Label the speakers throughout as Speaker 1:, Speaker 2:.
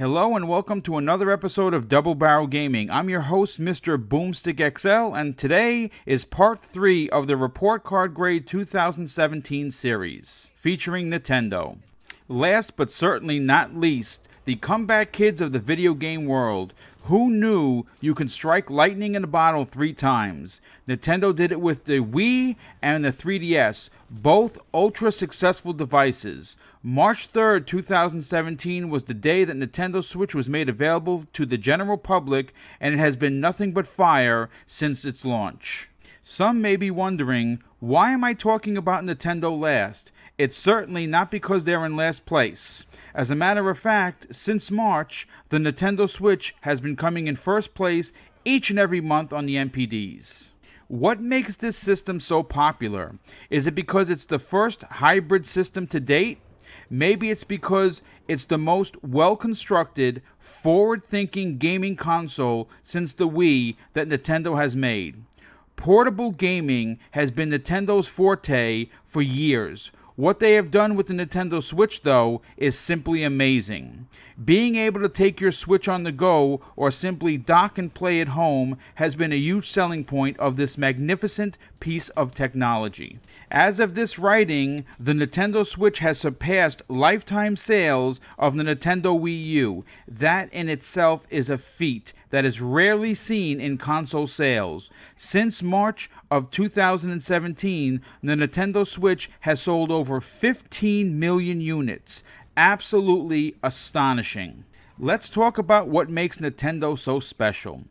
Speaker 1: Hello and welcome to another episode of Double Barrel Gaming. I'm your host, Mr. Boomstick XL, and today is part 3 of the Report Card Grade 2017 series, featuring Nintendo. Last but certainly not least, the comeback kids of the video game world. Who knew you can strike lightning in a bottle three times? Nintendo did it with the Wii and the 3DS, both ultra successful devices. March 3rd, 2017 was the day that Nintendo Switch was made available to the general public, and it has been nothing but fire since its launch. Some may be wondering, why am I talking about Nintendo last? It's certainly not because they're in last place. As a matter of fact, since March, the Nintendo Switch has been coming in first place each and every month on the NPDs. What makes this system so popular? Is it because it's the first hybrid system to date? Maybe it's because it's the most well constructed, forward thinking gaming console since the Wii that Nintendo has made. Portable gaming has been Nintendo's forte for years. What they have done with the Nintendo Switch, though, is simply amazing. Being able to take your Switch on the go or simply dock and play at home has been a huge selling point of this magnificent piece of technology. As of this writing, the Nintendo Switch has surpassed lifetime sales of the Nintendo Wii U. That in itself is a feat that is rarely seen in console sales. Since March of 2017, the Nintendo Switch has sold over 15 million units. Absolutely astonishing. Let's talk about what makes Nintendo so special.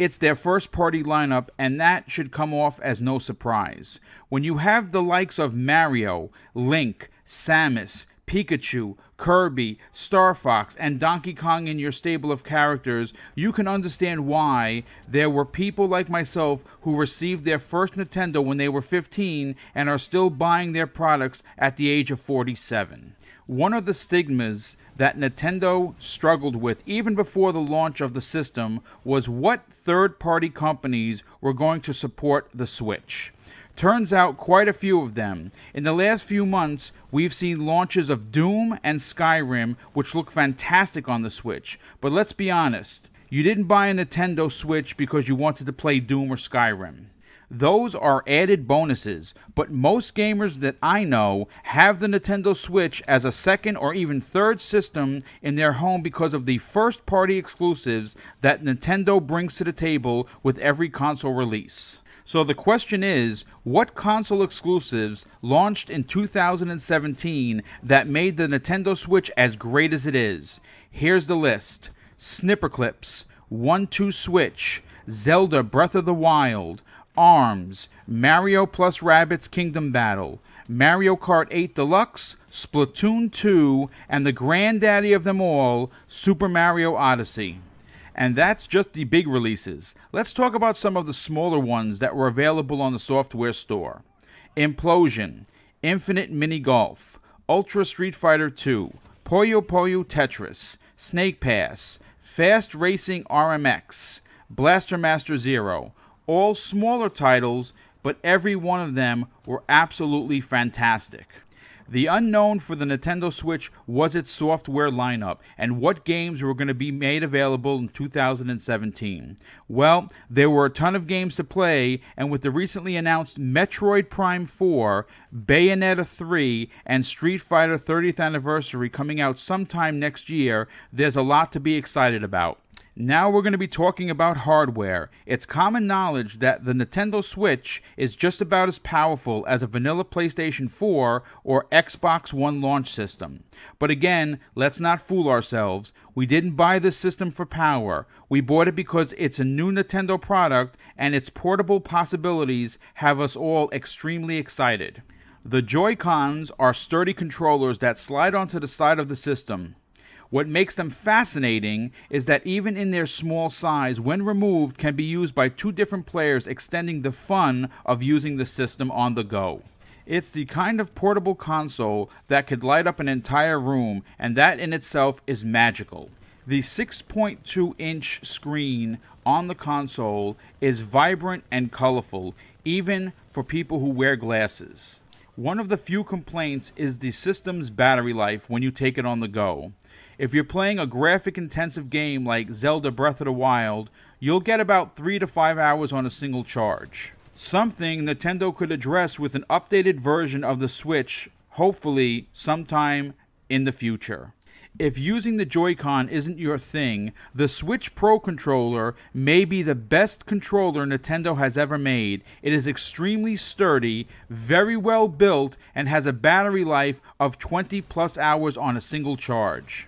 Speaker 1: It's their first party lineup, and that should come off as no surprise. When you have the likes of Mario, Link, Samus, Pikachu, Kirby, Star Fox, and Donkey Kong in your stable of characters, you can understand why there were people like myself who received their first Nintendo when they were 15 and are still buying their products at the age of 47. One of the stigmas that Nintendo struggled with even before the launch of the system was what third party companies were going to support the Switch. Turns out quite a few of them. In the last few months, we've seen launches of Doom and Skyrim, which look fantastic on the Switch. But let's be honest, you didn't buy a Nintendo Switch because you wanted to play Doom or Skyrim. Those are added bonuses, but most gamers that I know have the Nintendo Switch as a second or even third system in their home because of the first party exclusives that Nintendo brings to the table with every console release. So the question is, what console exclusives launched in 2017 that made the Nintendo Switch as great as it is? Here's the list. Snipperclips, 1-2 Switch, Zelda Breath of the Wild, ARMS, Mario plus Rabbids Kingdom Battle, Mario Kart 8 Deluxe, Splatoon 2, and the granddaddy of them all, Super Mario Odyssey. And that's just the big releases. Let's talk about some of the smaller ones that were available on the software store Implosion, Infinite Mini Golf, Ultra Street Fighter 2, Puyo Puyo Tetris, Snake Pass, Fast Racing RMX, Blaster Master Zero, all smaller titles, but every one of them were absolutely fantastic. The unknown for the Nintendo Switch was its software lineup and what games were going to be made available in 2017. Well, there were a ton of games to play, and with the recently announced Metroid Prime 4, Bayonetta 3, and Street Fighter 30th Anniversary coming out sometime next year, there's a lot to be excited about. Now we're going to be talking about hardware. It's common knowledge that the Nintendo Switch is just about as powerful as a vanilla PlayStation 4 or Xbox One launch system. But again, let's not fool ourselves. We didn't buy this system for power. We bought it because it's a new Nintendo product and its portable possibilities have us all extremely excited. The Joy-Cons are sturdy controllers that slide onto the side of the system. What makes them fascinating is that even in their small size, when removed, can be used by two different players, extending the fun of using the system on the go. It's the kind of portable console that could light up an entire room, and that in itself is magical. The 6.2 inch screen on the console is vibrant and colorful, even for people who wear glasses. One of the few complaints is the system's battery life when you take it on the go. If you're playing a graphic intensive game like Zelda Breath of the Wild, you'll get about 3 to 5 hours on a single charge. Something Nintendo could address with an updated version of the Switch, hopefully sometime in the future. If using the Joy-Con isn't your thing, the Switch Pro controller may be the best controller Nintendo has ever made. It is extremely sturdy, very well built, and has a battery life of 20 plus hours on a single charge.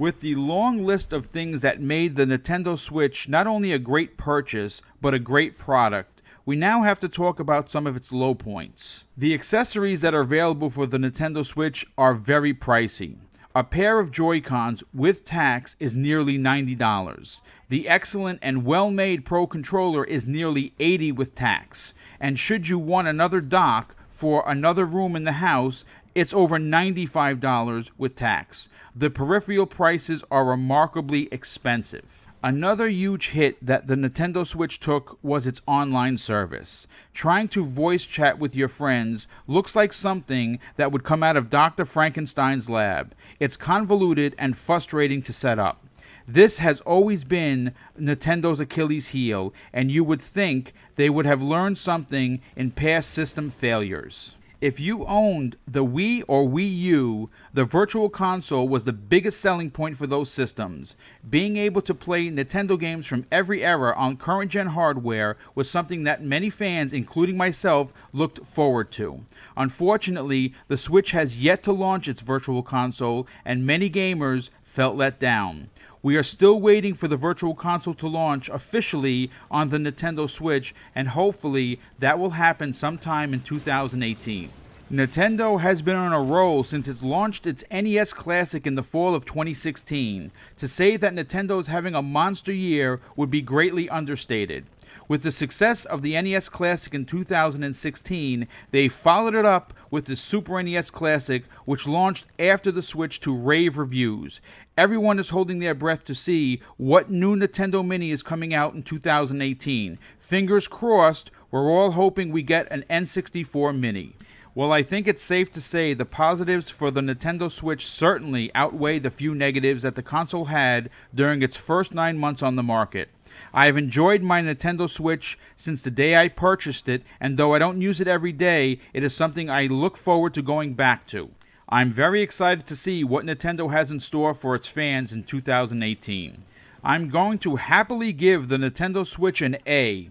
Speaker 1: With the long list of things that made the Nintendo Switch not only a great purchase, but a great product, we now have to talk about some of its low points. The accessories that are available for the Nintendo Switch are very pricey. A pair of Joy-Cons with tax is nearly $90. The excellent and well-made Pro controller is nearly 80 with tax. And should you want another dock for another room in the house, it's over $95 with tax. The peripheral prices are remarkably expensive. Another huge hit that the Nintendo Switch took was its online service. Trying to voice chat with your friends looks like something that would come out of Dr. Frankenstein's lab. It's convoluted and frustrating to set up. This has always been Nintendo's Achilles heel, and you would think they would have learned something in past system failures. If you owned the Wii or Wii U, the Virtual Console was the biggest selling point for those systems. Being able to play Nintendo games from every era on current gen hardware was something that many fans, including myself, looked forward to. Unfortunately, the Switch has yet to launch its Virtual Console, and many gamers felt let down. We are still waiting for the Virtual Console to launch officially on the Nintendo Switch, and hopefully that will happen sometime in 2018. Nintendo has been on a roll since it launched its NES Classic in the fall of 2016. To say that Nintendo is having a monster year would be greatly understated. With the success of the NES Classic in 2016, they followed it up with the Super NES Classic, which launched after the Switch to rave reviews. Everyone is holding their breath to see what new Nintendo Mini is coming out in 2018. Fingers crossed, we're all hoping we get an N64 Mini. Well, I think it's safe to say the positives for the Nintendo Switch certainly outweigh the few negatives that the console had during its first nine months on the market. I have enjoyed my Nintendo Switch since the day I purchased it, and though I don't use it every day, it is something I look forward to going back to. I'm very excited to see what Nintendo has in store for its fans in 2018. I'm going to happily give the Nintendo Switch an A.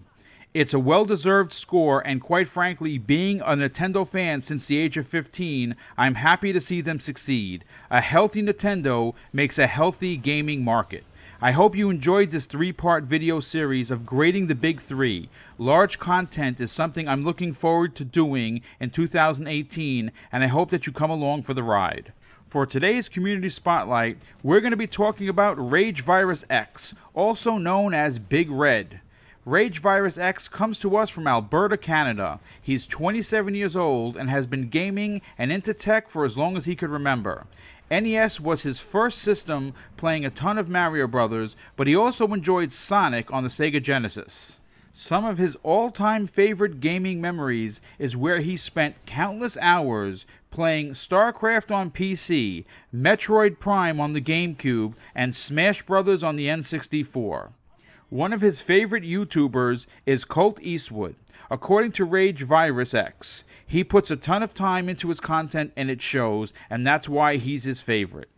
Speaker 1: It's a well deserved score, and quite frankly, being a Nintendo fan since the age of 15, I'm happy to see them succeed. A healthy Nintendo makes a healthy gaming market. I hope you enjoyed this three part video series of grading the big three. Large content is something I'm looking forward to doing in 2018, and I hope that you come along for the ride. For today's Community Spotlight, we're going to be talking about Rage Virus X, also known as Big Red. Rage Virus X comes to us from Alberta, Canada. He's 27 years old and has been gaming and into tech for as long as he could remember. NES was his first system playing a ton of Mario Brothers, but he also enjoyed Sonic on the Sega Genesis. Some of his all time favorite gaming memories is where he spent countless hours playing StarCraft on PC, Metroid Prime on the GameCube, and Smash Brothers on the N64. One of his favorite YouTubers is Colt Eastwood. According to Rage Virus X, he puts a ton of time into his content and it shows, and that's why he's his favorite.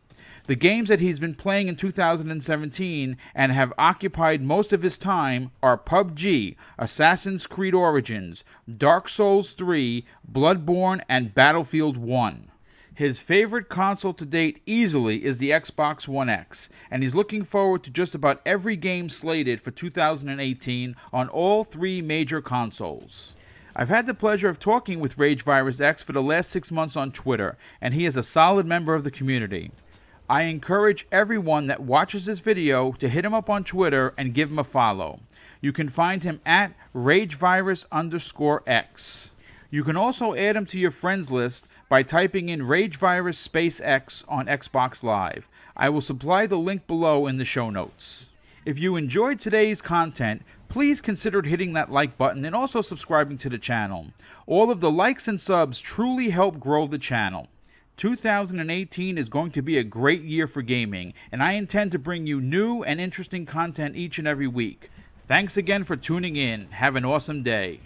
Speaker 1: The games that he's been playing in 2017 and have occupied most of his time are PUBG, Assassin's Creed Origins, Dark Souls 3, Bloodborne, and Battlefield 1. His favorite console to date easily is the Xbox One X, and he's looking forward to just about every game slated for 2018 on all three major consoles. I've had the pleasure of talking with Rage Virus X for the last six months on Twitter, and he is a solid member of the community. I encourage everyone that watches this video to hit him up on Twitter and give him a follow. You can find him at RageVirus underscore X. You can also add him to your friends list by typing in Rage Virus Space X on Xbox Live. I will supply the link below in the show notes. If you enjoyed today's content, please consider hitting that like button and also subscribing to the channel. All of the likes and subs truly help grow the channel. 2018 is going to be a great year for gaming, and I intend to bring you new and interesting content each and every week. Thanks again for tuning in. Have an awesome day.